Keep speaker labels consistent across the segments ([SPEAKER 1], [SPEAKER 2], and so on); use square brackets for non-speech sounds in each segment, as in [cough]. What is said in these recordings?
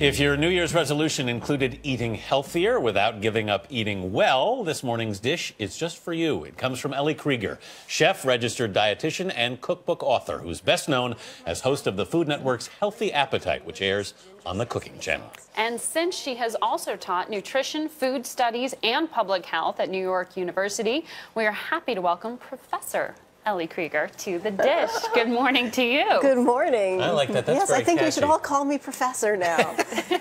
[SPEAKER 1] If your New Year's resolution included eating healthier without giving up eating well, this morning's dish is just for you. It comes from Ellie Krieger, chef, registered dietitian, and cookbook author, who's best known as host of the Food Network's Healthy Appetite, which airs on the Cooking Channel.
[SPEAKER 2] And since she has also taught nutrition, food studies, and public health at New York University, we are happy to welcome Professor Ellie Krieger to the dish. Good morning to you.
[SPEAKER 3] Good morning.
[SPEAKER 1] I like that. That's
[SPEAKER 3] yes,
[SPEAKER 1] very
[SPEAKER 3] I think
[SPEAKER 1] catchy.
[SPEAKER 3] we should all call me professor now. [laughs]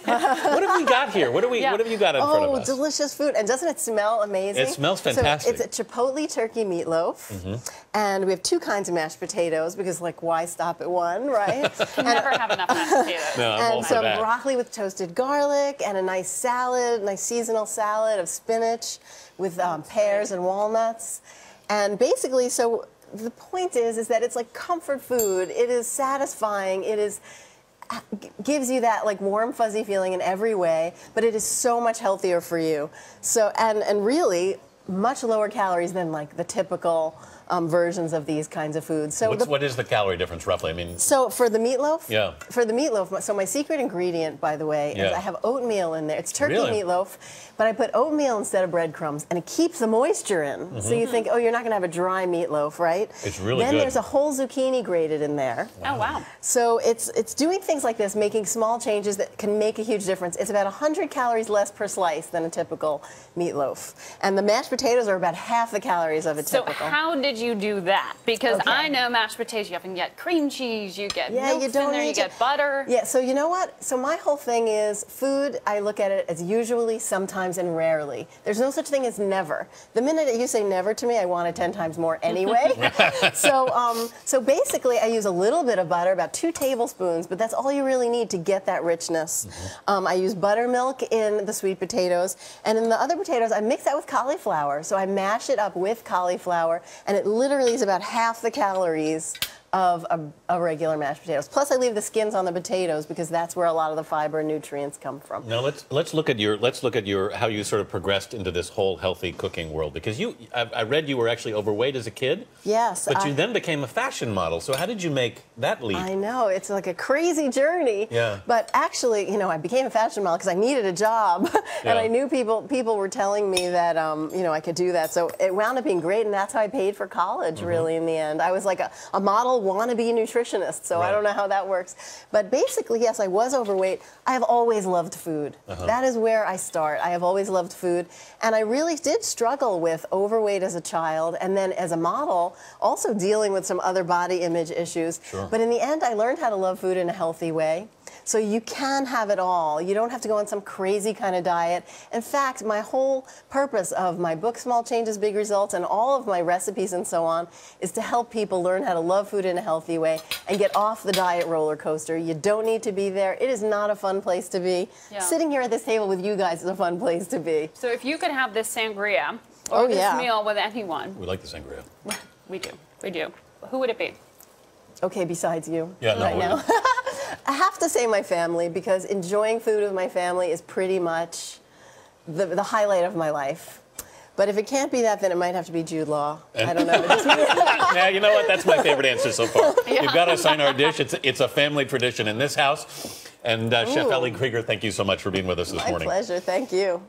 [SPEAKER 1] what have we got here? What, do we,
[SPEAKER 2] Yeah.
[SPEAKER 1] what have you got in front of us?
[SPEAKER 3] oh, delicious food. And doesn't it smell amazing?
[SPEAKER 1] It smells fantastic.
[SPEAKER 3] So it's a chipotle turkey meatloaf. And we have two kinds of mashed potatoes because, like, why stop at one, right? [laughs]
[SPEAKER 2] Never have enough mashed potatoes.
[SPEAKER 1] No, I'm all
[SPEAKER 3] and some broccoli with toasted garlic and a nice salad, nice seasonal salad of spinach with um, pears and walnuts. And basically, so the point is, is that it's like comfort food. It is satisfying. It is gives you that like warm fuzzy feeling in every way, but it is so much healthier for you. So and and really much lower calories than like the typical um, versions of these kinds of foods. So
[SPEAKER 1] What's,
[SPEAKER 3] the
[SPEAKER 1] what is the calorie difference roughly? I mean,
[SPEAKER 3] so for the meatloaf,
[SPEAKER 1] Yeah.
[SPEAKER 3] For the meatloaf, so my secret ingredient, by the way, is I have oatmeal in there. It's turkey
[SPEAKER 1] Really?
[SPEAKER 3] meatloaf, but I put oatmeal instead of breadcrumbs, and it keeps the moisture in. So you think, oh, you're not going to have a dry meatloaf, right?
[SPEAKER 1] Mm-hmm. It's really
[SPEAKER 3] then
[SPEAKER 1] good.
[SPEAKER 3] there's a whole zucchini grated in there.
[SPEAKER 2] Oh, wow.
[SPEAKER 3] So it's it's doing things like this, making small changes that can make a huge difference. It's about 100 calories less per slice than a typical meatloaf, and the mashed potatoes are about half the calories of a
[SPEAKER 2] So
[SPEAKER 3] typical.
[SPEAKER 2] how did you do that? Because
[SPEAKER 3] Okay.
[SPEAKER 2] I know mashed potatoes, you often get cream cheese, you get
[SPEAKER 3] Yeah,
[SPEAKER 2] milk
[SPEAKER 3] you don't
[SPEAKER 2] in there, you
[SPEAKER 3] need to-
[SPEAKER 2] get butter.
[SPEAKER 3] Yeah, so you know what? So my whole thing is food, I look at it as usually, sometimes, and rarely. There's no such thing as never. The minute that you say never to me, I want it 10 times more anyway. [laughs] [laughs] so, um, so basically, I use a little bit of butter, about two tablespoons, but that's all you really need to get that richness. Um, I use buttermilk in the sweet potatoes, and in the other potatoes, I mix that with cauliflower. So I mash it up with cauliflower, and it literally is about half the calories of a, a regular mashed potatoes. Plus, I leave the skins on the potatoes because that's where a lot of the fiber and nutrients come from.
[SPEAKER 1] Now let's let's look at your let's look at your how you sort of progressed into this whole healthy cooking world because you I, I read you were actually overweight as a kid.
[SPEAKER 3] Yes,
[SPEAKER 1] But you then became a fashion model. So how did you make that leap?
[SPEAKER 3] I know it's like a crazy journey.
[SPEAKER 1] Yeah.
[SPEAKER 3] But actually, you know, I became a fashion model because I needed a job,
[SPEAKER 1] Yeah. [laughs]
[SPEAKER 3] and I knew people people were telling me that um, you know I could do that. So it wound up being great, and that's how I paid for college.
[SPEAKER 1] Mm-hmm.
[SPEAKER 3] Really, in the end, I was like a, a model wannabe nutritionist. So
[SPEAKER 1] Right.
[SPEAKER 3] I don't know how that works. But basically, yes, I was overweight. I have always loved food.
[SPEAKER 1] Uh-huh.
[SPEAKER 3] That is where I start. I have always loved food, and I really did struggle with overweight as a child, and then as a model, also dealing with some other body image issues.
[SPEAKER 1] Sure.
[SPEAKER 3] But in the end, I learned how to love food in a healthy way. So you can have it all. You don't have to go on some crazy kind of diet. In fact, my whole purpose of my book, Small Changes, Big Results, and all of my recipes and so on is to help people learn how to love food in a healthy way and get off the diet roller coaster. You don't need to be there. It is not a fun place to be.
[SPEAKER 2] Yeah.
[SPEAKER 3] Sitting here at this table with you guys is a fun place to be.
[SPEAKER 2] So if you could have this sangria or
[SPEAKER 3] Oh,
[SPEAKER 2] this
[SPEAKER 3] yeah.
[SPEAKER 2] meal with anyone,
[SPEAKER 1] we like the sangria. [laughs]
[SPEAKER 2] we do, we do. Who would it be?
[SPEAKER 3] Okay, besides you
[SPEAKER 1] Yeah, no,
[SPEAKER 3] right
[SPEAKER 1] we're-
[SPEAKER 3] now. [laughs] I have to say my family because enjoying food with my family is pretty much the, the highlight of my life. But if it can't be that, then it might have to be Jude Law. I don't know. [laughs]
[SPEAKER 1] Yeah, you know what? That's my favorite answer so far. [laughs] You've got to sign our dish. It's it's a family tradition in this house. And uh, Chef
[SPEAKER 3] Ooh.
[SPEAKER 1] Ellie Krieger, thank you so much for being with us this
[SPEAKER 3] my
[SPEAKER 1] morning.
[SPEAKER 3] pleasure. Thank you.